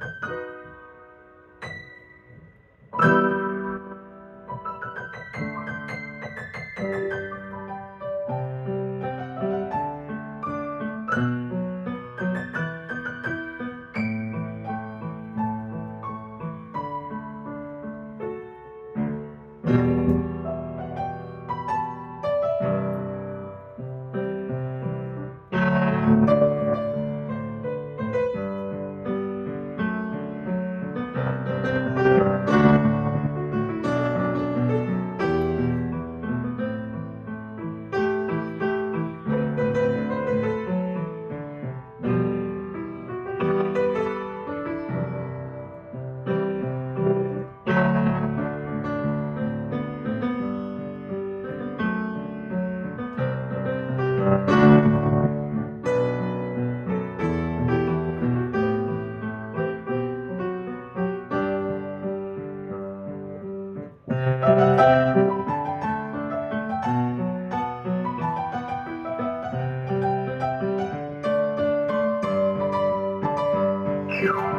thank you you